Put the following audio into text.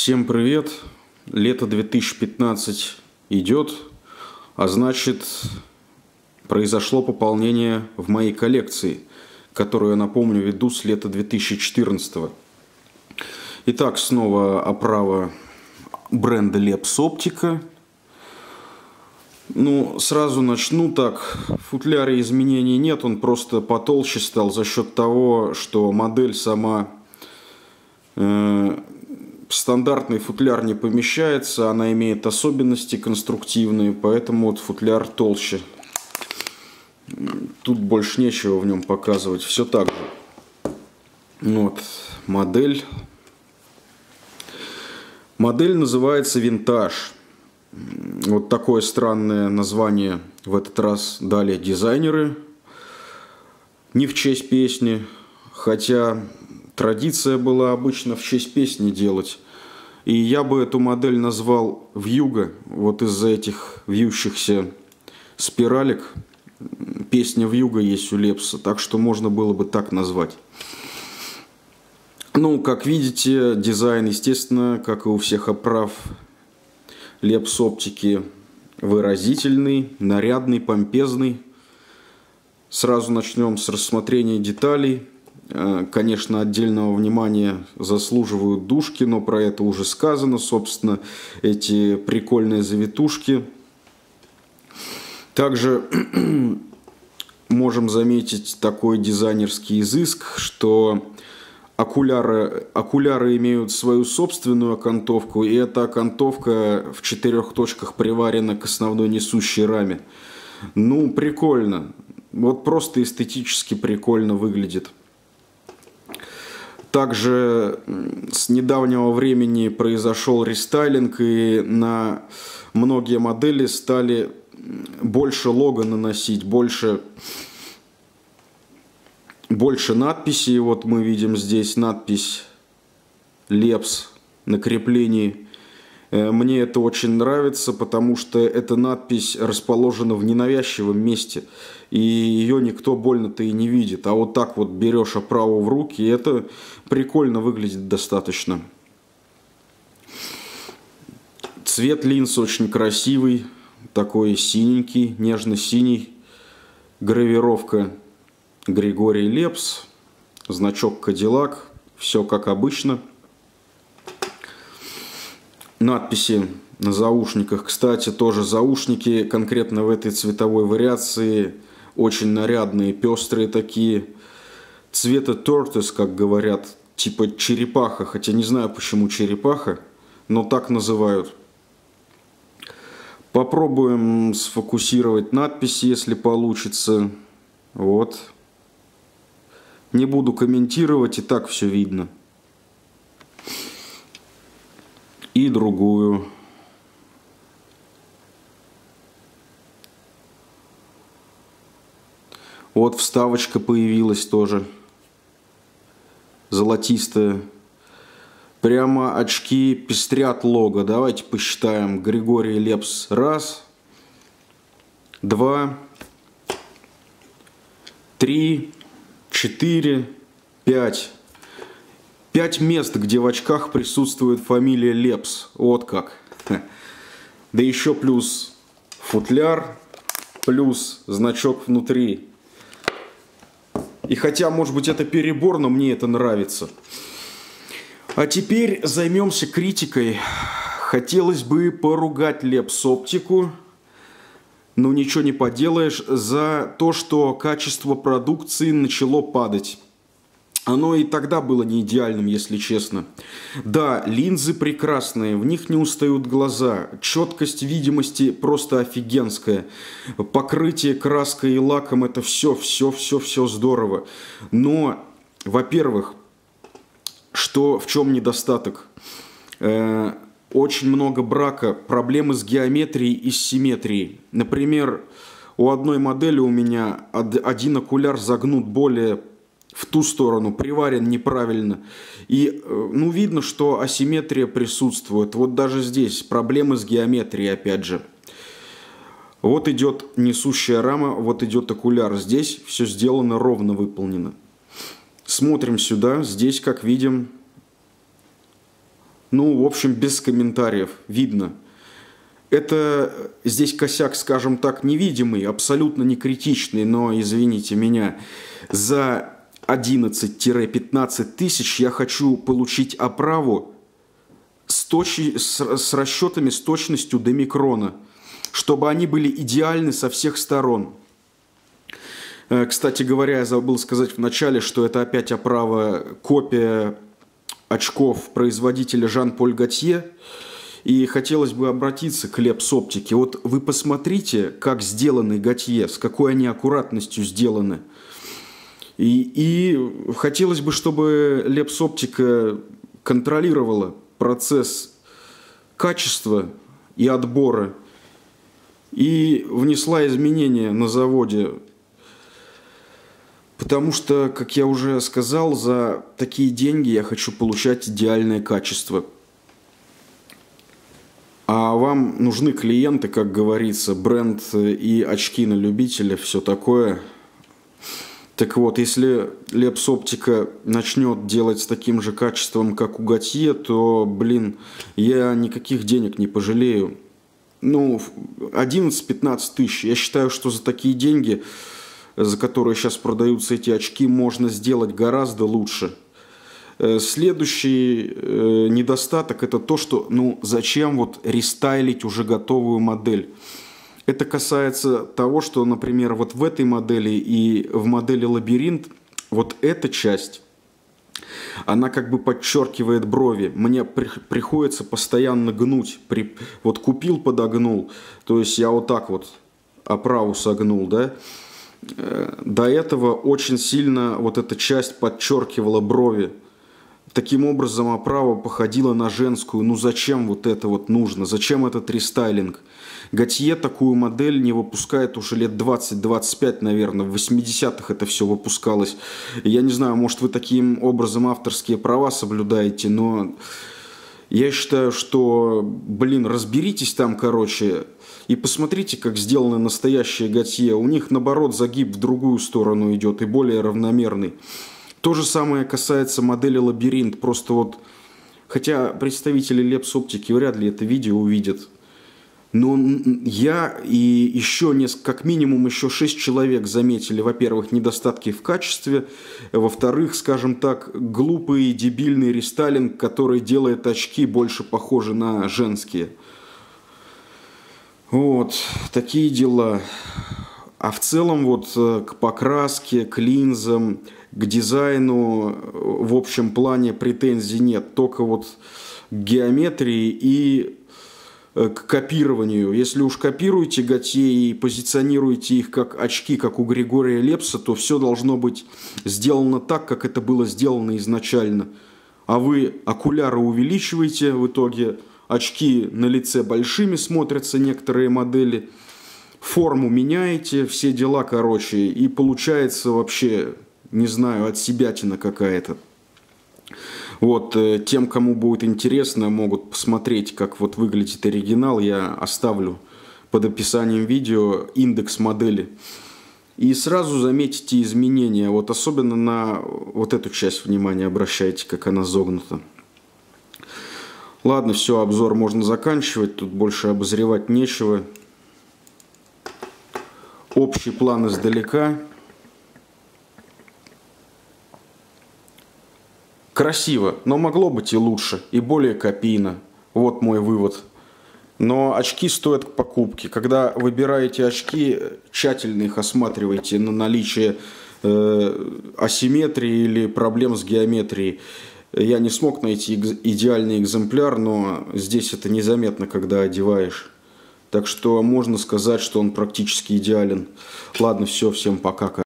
Всем привет! Лето 2015 идет, а значит произошло пополнение в моей коллекции, которую, я напомню, веду с лета 2014. Итак, снова оправа бренда Leps Optica. Ну, сразу начну так. Футляре изменений нет, он просто потолще стал за счет того, что модель сама э, стандартный футляр не помещается, она имеет особенности конструктивные, поэтому вот футляр толще. Тут больше нечего в нем показывать, все так же. Вот, модель. Модель называется «Винтаж». Вот такое странное название в этот раз дали дизайнеры. Не в честь песни, хотя Традиция была обычно в честь песни делать. И я бы эту модель назвал «Вьюга», вот из-за этих вьющихся спиралек. Песня «Вьюга» есть у Лепса, так что можно было бы так назвать. Ну, как видите, дизайн, естественно, как и у всех оправ Лепс оптики, выразительный, нарядный, помпезный. Сразу начнем с рассмотрения деталей – конечно, отдельного внимания заслуживают душки, но про это уже сказано, собственно, эти прикольные завитушки. Также можем заметить такой дизайнерский изыск, что окуляры, окуляры имеют свою собственную окантовку, и эта окантовка в четырех точках приварена к основной несущей раме. Ну, прикольно. Вот просто эстетически прикольно выглядит. Также с недавнего времени произошел рестайлинг, и на многие модели стали больше лого наносить, больше, больше надписей. Вот мы видим здесь надпись «Лепс» на креплении. Э, мне это очень нравится, потому что эта надпись расположена в ненавязчивом месте – и ее никто больно-то и не видит. А вот так вот берешь оправу в руки, и это прикольно выглядит достаточно. Цвет линз очень красивый, такой синенький, нежно-синий. Гравировка Григорий Лепс, значок Кадиллак, все как обычно. Надписи на заушниках. Кстати, тоже заушники конкретно в этой цветовой вариации – очень нарядные, пестрые такие, цвета тортес, как говорят, типа черепаха, хотя не знаю почему черепаха, но так называют. Попробуем сфокусировать надпись, если получится. Вот. Не буду комментировать, и так все видно. И другую. Вот вставочка появилась тоже. Золотистая. Прямо очки пестрят лого. Давайте посчитаем. Григорий Лепс. Раз. Два. Три. Четыре. Пять. Пять мест, где в очках присутствует фамилия Лепс. Вот как. Да еще плюс футляр, плюс значок внутри и хотя, может быть, это перебор, но мне это нравится. А теперь займемся критикой. Хотелось бы поругать Лепс-оптику, но ничего не поделаешь, за то, что качество продукции начало падать. Оно и тогда было не идеальным, если честно. Да, линзы прекрасные, в них не устают глаза. Четкость видимости просто офигенская. Покрытие краской и лаком это все, все, все, все здорово. Но, во-первых, что в чем недостаток? Э, очень много брака, проблемы с геометрией и с симметрией. Например, у одной модели у меня один окуляр загнут более в ту сторону, приварен неправильно. И, э, ну, видно, что асимметрия присутствует. Вот даже здесь проблемы с геометрией, опять же. Вот идет несущая рама, вот идет окуляр. Здесь все сделано ровно выполнено. Смотрим сюда. Здесь, как видим, Ну, в общем, без комментариев, видно. Это здесь косяк, скажем так, невидимый, абсолютно не критичный, но, извините меня, за 11-15 тысяч я хочу получить оправу с, точи, с, расчетами с точностью до микрона, чтобы они были идеальны со всех сторон. Э, кстати говоря, я забыл сказать в начале, что это опять оправа копия очков производителя Жан-Поль Готье. И хотелось бы обратиться к Лепс Оптике. Вот вы посмотрите, как сделаны Готье, с какой они аккуратностью сделаны. И, и хотелось бы, чтобы Лепс Оптика контролировала процесс качества и отбора и внесла изменения на заводе Потому что, как я уже сказал, за такие деньги я хочу получать идеальное качество. А вам нужны клиенты, как говорится, бренд и очки на любителя, все такое. Так вот, если Лепс Оптика начнет делать с таким же качеством, как у Готье, то, блин, я никаких денег не пожалею. Ну, 11-15 тысяч. Я считаю, что за такие деньги за которые сейчас продаются эти очки, можно сделать гораздо лучше. Э, следующий э, недостаток это то, что ну зачем вот рестайлить уже готовую модель. Это касается того, что, например, вот в этой модели и в модели лабиринт вот эта часть она как бы подчеркивает брови. Мне при, приходится постоянно гнуть. При, вот купил, подогнул. То есть я вот так вот оправу согнул, да. Э, до этого очень сильно вот эта часть подчеркивала брови. Таким образом, оправа походила на женскую. Ну зачем вот это вот нужно? Зачем этот рестайлинг? Готье такую модель не выпускает уже лет 20-25, наверное. В 80-х это все выпускалось. Я не знаю, может вы таким образом авторские права соблюдаете, но я считаю, что, блин, разберитесь там, короче, и посмотрите, как сделаны настоящие готье. У них, наоборот, загиб в другую сторону идет и более равномерный. То же самое касается модели «Лабиринт». Просто вот, хотя представители Лепс Оптики вряд ли это видео увидят, но я и еще несколько, как минимум еще шесть человек заметили, во-первых, недостатки в качестве, во-вторых, скажем так, глупый дебильный рестайлинг, который делает очки больше похожи на женские – вот, такие дела. А в целом вот э, к покраске, к линзам, к дизайну в общем плане претензий нет. Только вот к геометрии и э, к копированию. Если уж копируете Готье и позиционируете их как очки, как у Григория Лепса, то все должно быть сделано так, как это было сделано изначально. А вы окуляры увеличиваете в итоге, очки на лице большими смотрятся некоторые модели, форму меняете, все дела, короче, и получается вообще, не знаю, от себятина какая-то. Вот, э, тем, кому будет интересно, могут посмотреть, как вот выглядит оригинал, я оставлю под описанием видео индекс модели. И сразу заметите изменения, вот особенно на вот эту часть внимания обращайте, как она загнута. Ладно, все, обзор можно заканчивать, тут больше обозревать нечего. Общий план издалека. Красиво, но могло быть и лучше, и более копийно. Вот мой вывод. Но очки стоят к покупке. Когда выбираете очки, тщательно их осматривайте на наличие э, асимметрии или проблем с геометрией. Я не смог найти идеальный экземпляр, но здесь это незаметно, когда одеваешь. Так что можно сказать, что он практически идеален. Ладно, все, всем пока.